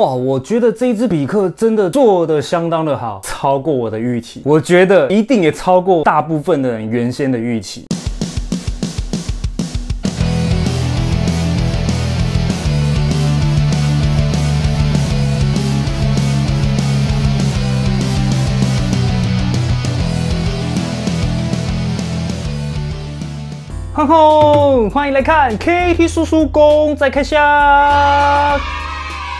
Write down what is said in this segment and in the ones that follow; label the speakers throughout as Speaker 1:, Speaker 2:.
Speaker 1: 哇，我觉得这一支比克真的做的相当的好，超过我的预期。我觉得一定也超过大部分的人原先的预期。哼哼，欢迎来看 KT 叔叔公在开箱。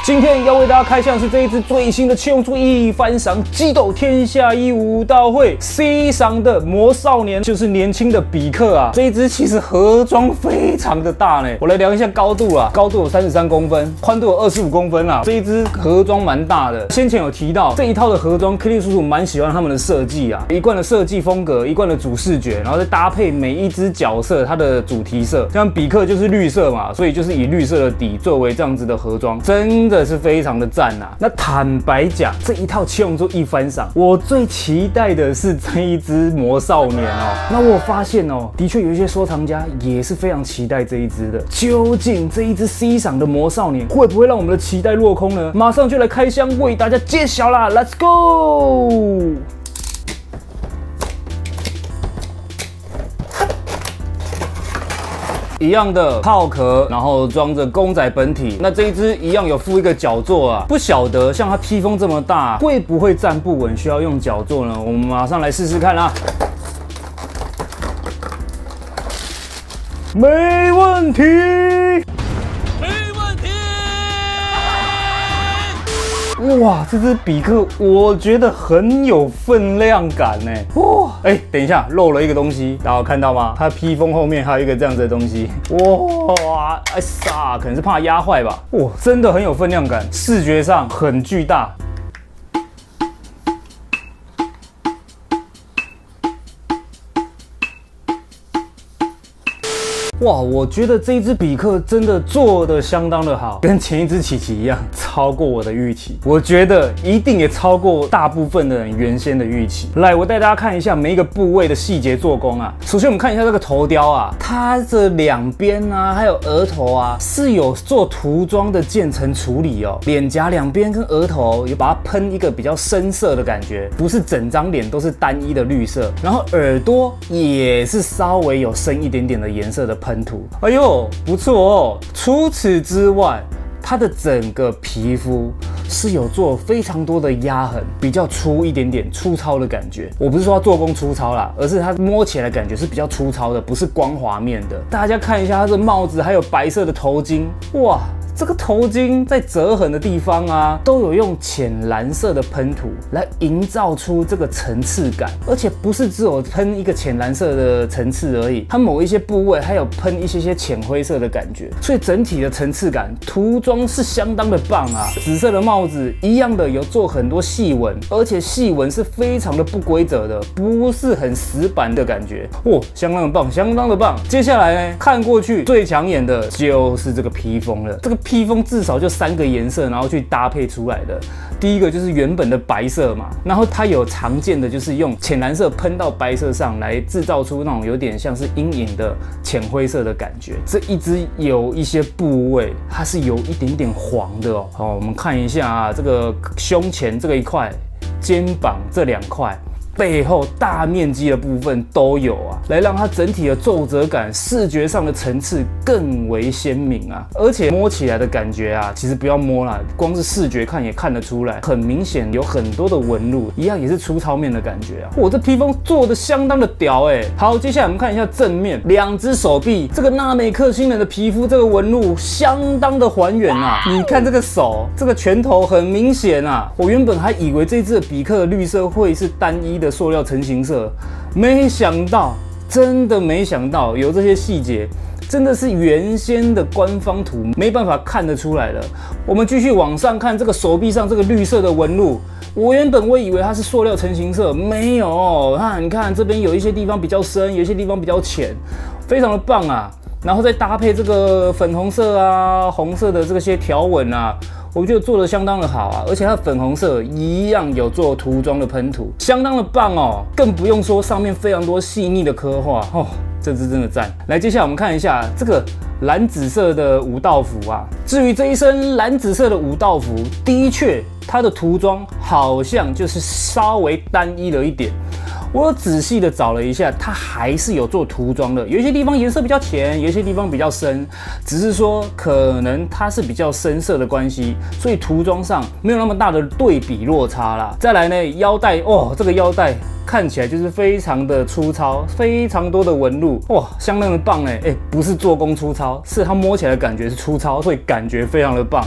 Speaker 1: 今天要为大家开箱的是这一支最新的七龙珠一番赏激斗天下一武道会 C 赏的魔少年，就是年轻的比克啊。这一支其实盒装非常的大呢，我来量一下高度啊，高度有三十三公分，宽度有二十五公分啊。这一支盒装蛮大的。先前有提到这一套的盒装，KT 叔叔蛮喜欢他们的设计啊，一贯的设计风格，一贯的主视觉，然后再搭配每一只角色它的主题色，像比克就是绿色嘛，所以就是以绿色的底作为这样子的盒装，真的。这是非常的赞呐！那坦白讲，这一套七龙珠一翻赏，我最期待的是这一只魔少年哦。那我发现哦，的确有一些收藏家也是非常期待这一只的。究竟这一只 C 赏的魔少年会不会让我们的期待落空呢？马上就来开箱为大家揭晓啦！Let's go！一样的套壳，然后装着公仔本体。那这一只一样有附一个脚座啊，不晓得像它披风这么大，会不会站不稳，需要用脚座呢？我们马上来试试看啦。没问题。哇，这只比克我觉得很有分量感呢。哇，哎，等一下漏了一个东西，大家看到吗？它披风后面还有一个这样子的东西。哇，哎呀，可能是怕压坏吧。哇，真的很有分量感，视觉上很巨大。哇，我觉得这一支比克真的做的相当的好，跟前一支琪琪一样，超过我的预期。我觉得一定也超过大部分的人原先的预期。来，我带大家看一下每一个部位的细节做工啊。首先我们看一下这个头雕啊，它的两边啊，还有额头啊，是有做涂装的渐层处理哦。脸颊两边跟额头有把它喷一个比较深色的感觉，不是整张脸都是单一的绿色。然后耳朵也是稍微有深一点点的颜色的。喷涂，哎呦，不错哦。除此之外，它的整个皮肤是有做非常多的压痕，比较粗一点点，粗糙的感觉。我不是说做工粗糙啦，而是它摸起来感觉是比较粗糙的，不是光滑面的。大家看一下它的帽子，还有白色的头巾，哇。这个头巾在折痕的地方啊，都有用浅蓝色的喷涂来营造出这个层次感，而且不是只有喷一个浅蓝色的层次而已，它某一些部位还有喷一些些浅灰色的感觉，所以整体的层次感涂装是相当的棒啊。紫色的帽子一样的有做很多细纹，而且细纹是非常的不规则的，不是很死板的感觉，哇，相当的棒，相当的棒。接下来呢，看过去最抢眼的就是这个披风了，这个。披风至少就三个颜色，然后去搭配出来的。第一个就是原本的白色嘛，然后它有常见的就是用浅蓝色喷到白色上来制造出那种有点像是阴影的浅灰色的感觉。这一只有一些部位它是有一点点黄的哦。好，我们看一下啊，这个胸前这个一块，肩膀这两块。背后大面积的部分都有啊，来让它整体的皱褶感、视觉上的层次更为鲜明啊，而且摸起来的感觉啊，其实不要摸啦，光是视觉看也看得出来，很明显有很多的纹路，一样也是粗糙面的感觉啊。我这披风做的相当的屌哎。好，接下来我们看一下正面，两只手臂，这个纳美克星人的皮肤这个纹路相当的还原啊。你看这个手，这个拳头很明显啊。我原本还以为这只比克的绿色会是单一的。的塑料成型色，没想到，真的没想到有这些细节，真的是原先的官方图没办法看得出来的。我们继续往上看，这个手臂上这个绿色的纹路，我原本我以为它是塑料成型色，没有，看，你看这边有一些地方比较深，有一些地方比较浅，非常的棒啊。然后再搭配这个粉红色啊、红色的这些条纹啊。我觉得做的相当的好啊，而且它粉红色一样有做涂装的喷涂，相当的棒哦。更不用说上面非常多细腻的刻画哦，这支真的赞。来，接下来我们看一下这个蓝紫色的武道服啊。至于这一身蓝紫色的武道服，的确它的涂装好像就是稍微单一了一点。我仔细的找了一下，它还是有做涂装的，有一些地方颜色比较浅，有一些地方比较深，只是说可能它是比较深色的关系，所以涂装上没有那么大的对比落差啦。再来呢，腰带哦，这个腰带。看起来就是非常的粗糙，非常多的纹路，哇，相当的棒哎哎，不是做工粗糙，是它摸起来的感觉是粗糙，所以感觉非常的棒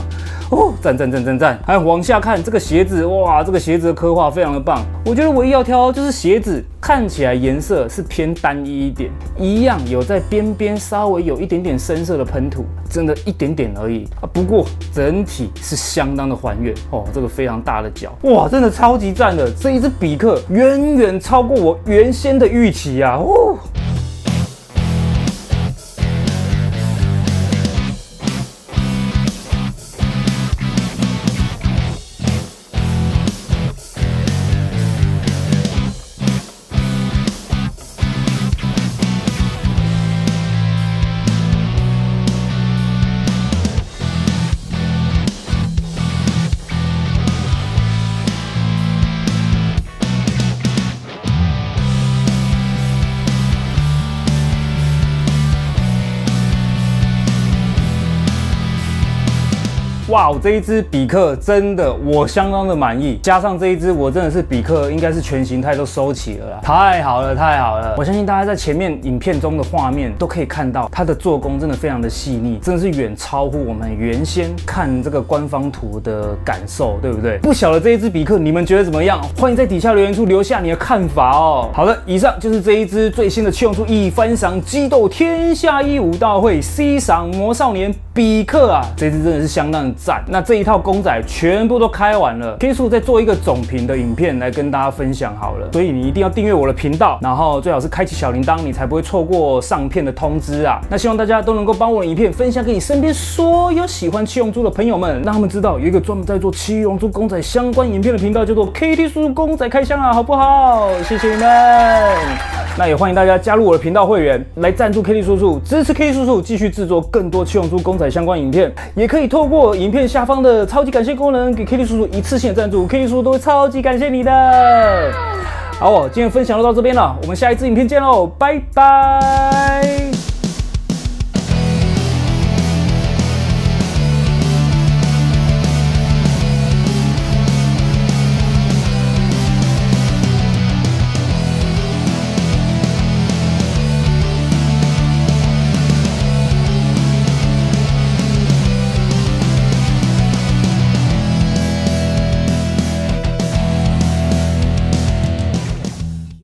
Speaker 1: 哦，赞赞赞赞赞！还有往下看这个鞋子，哇，这个鞋子的刻画非常的棒。我觉得唯一要挑就是鞋子看起来颜色是偏单一一点，一样有在边边稍微有一点点深色的喷涂，真的一点点而已啊。不过整体是相当的还原哦，这个非常大的脚，哇，真的超级赞的，这一只比克远远。超过我原先的预期啊！哦。哇，这一只比克真的我相当的满意，加上这一只我真的是比克，应该是全形态都收齐了啦，太好了，太好了！我相信大家在前面影片中的画面都可以看到，它的做工真的非常的细腻，真的是远超乎我们原先看这个官方图的感受，对不对？不晓得这一只比克你们觉得怎么样？欢迎在底下留言处留下你的看法哦。好的，以上就是这一只最新的七龙珠一番赏激斗天下一武大会 C 赏魔少年比克啊，这只真的是相当。那这一套公仔全部都开完了，K 叔再做一个总评的影片来跟大家分享好了。所以你一定要订阅我的频道，然后最好是开启小铃铛，你才不会错过上片的通知啊。那希望大家都能够帮我的影片分享给你身边所有喜欢七龙珠的朋友们，让他们知道有一个专门在做七龙珠公仔相关影片的频道，叫做 KT 叔叔公仔开箱啊，好不好？谢谢你们。那也欢迎大家加入我的频道会员，来赞助 KT 叔叔，支持 KT 叔叔继续制作更多七龙珠公仔相关影片，也可以透过影。片下方的超级感谢功能，给 Kitty 叔叔一次性赞助，Kitty 叔叔都会超级感谢你的。好，今天分享就到这边了，我们下一次影片见喽，拜拜。